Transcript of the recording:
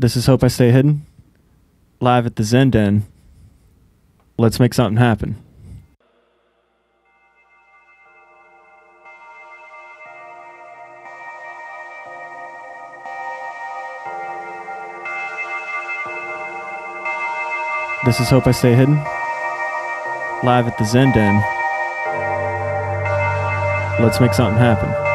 This is Hope I Stay Hidden. Live at the Zen Den. Let's make something happen. This is Hope I Stay Hidden. Live at the Zen Den. Let's make something happen.